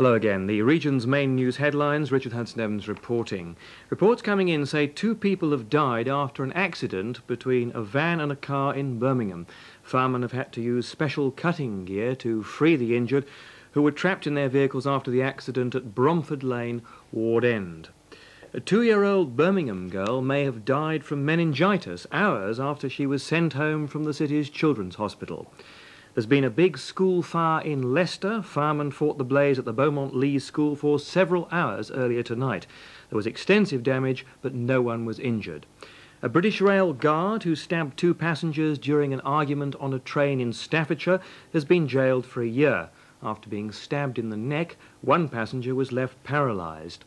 Hello again. The region's main news headlines, Richard Hudson Evans reporting. Reports coming in say two people have died after an accident between a van and a car in Birmingham. Firemen have had to use special cutting gear to free the injured who were trapped in their vehicles after the accident at Bromford Lane, Ward End. A two-year-old Birmingham girl may have died from meningitis hours after she was sent home from the city's children's hospital. There's been a big school fire in Leicester. Firemen fought the blaze at the Beaumont Leys School for several hours earlier tonight. There was extensive damage, but no one was injured. A British Rail guard who stabbed two passengers during an argument on a train in Staffordshire has been jailed for a year. After being stabbed in the neck, one passenger was left paralysed.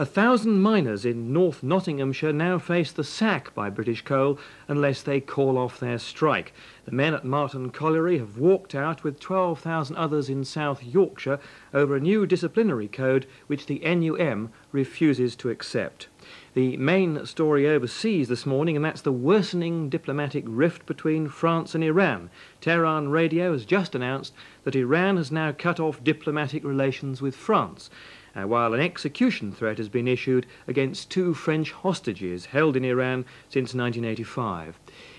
A thousand miners in North Nottinghamshire now face the sack by British Coal unless they call off their strike. The men at Manton Colliery have walked out with 12,000 others in South Yorkshire over a new disciplinary code which the NUM refuses to accept. The main story overseas this morning, and that's the worsening diplomatic rift between France and Iran. Tehran Radio has just announced that Iran has now cut off diplomatic relations with France uh, while an execution threat has been issued against two French hostages held in Iran since 1985.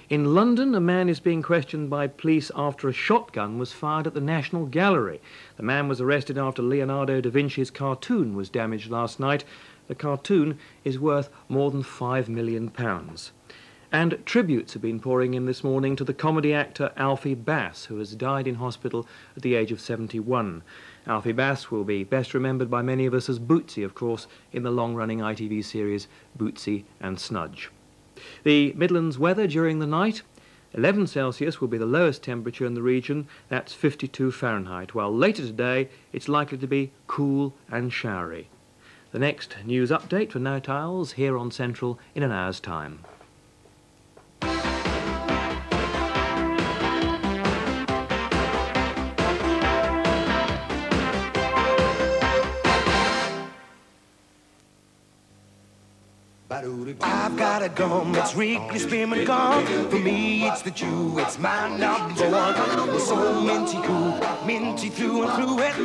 In London, a man is being questioned by police after a shotgun was fired at the National Gallery. The man was arrested after Leonardo da Vinci's cartoon was damaged last night. The cartoon is worth more than £5 million. And tributes have been pouring in this morning to the comedy actor Alfie Bass, who has died in hospital at the age of 71. Alfie Bass will be best remembered by many of us as Bootsie, of course, in the long-running ITV series Bootsie and Snudge. The Midlands weather during the night, 11 Celsius will be the lowest temperature in the region, that's 52 Fahrenheit, while later today it's likely to be cool and showery. The next news update for No Tiles here on Central in an hour's time. I've got a gum, it's Wrigley Spearmint gum. For me, it's the chew, it's my number one. It's so minty cool, minty through and through it.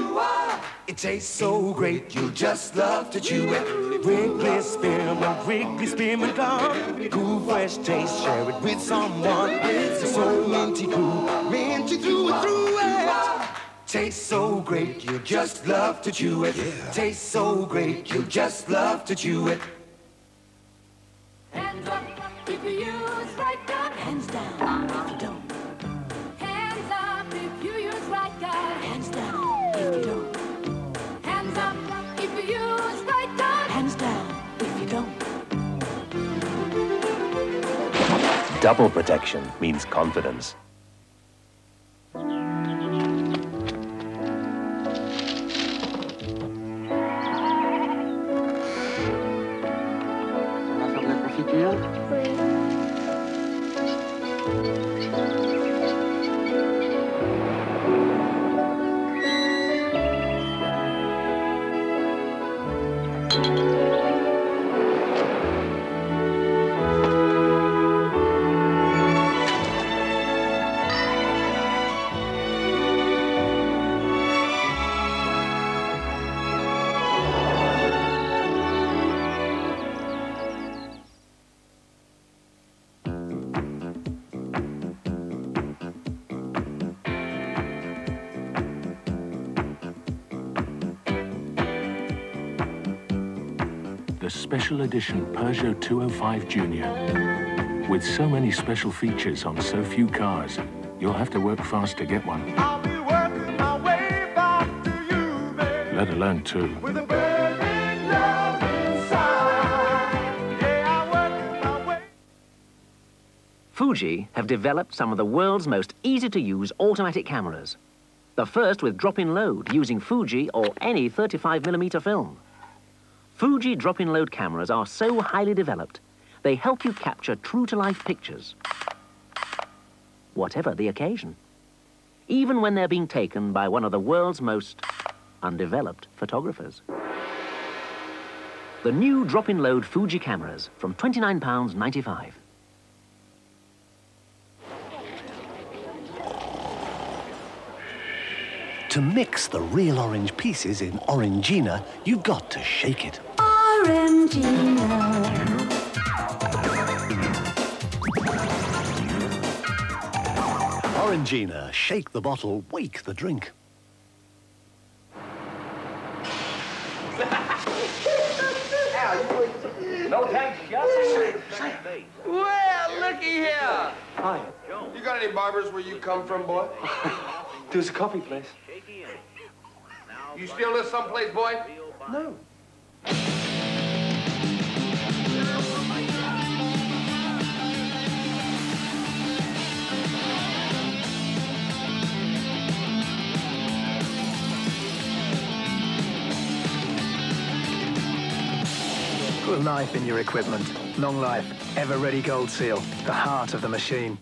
It tastes so great, you'll just love to chew it. Wrigley Spearmint, Wrigley Spearmint gum. Cool, fresh taste, share it with someone. It's so minty cool, minty through and through it. Tastes so great, you just love to chew it. Tastes so great, you just love to chew it. Hands up if you use Right Guard. Hands down if you don't. Hands up if you use Right Guard. Hands down if you don't. Hands up if you use Right Guard. Hands down if you don't. Double protection means confidence. Yeah. The special edition Peugeot 205 Junior. With so many special features on so few cars, you'll have to work fast to get one. Let alone two. Fuji have developed some of the world's most easy-to-use automatic cameras. The first with drop-in load using Fuji or any 35mm film. Fuji drop-in load cameras are so highly developed, they help you capture true-to-life pictures, whatever the occasion, even when they're being taken by one of the world's most undeveloped photographers. The new drop-in load Fuji cameras from £29.95. To mix the real orange pieces in Orangina, you've got to shake it. Orangina. Orangina, shake the bottle, wake the drink. no thanks, Well, looky here. Hi. You got any barbers where you come from, boy? There's a coffee place. You still live someplace, boy? No. Put life in your equipment. Long life, ever ready gold seal, the heart of the machine.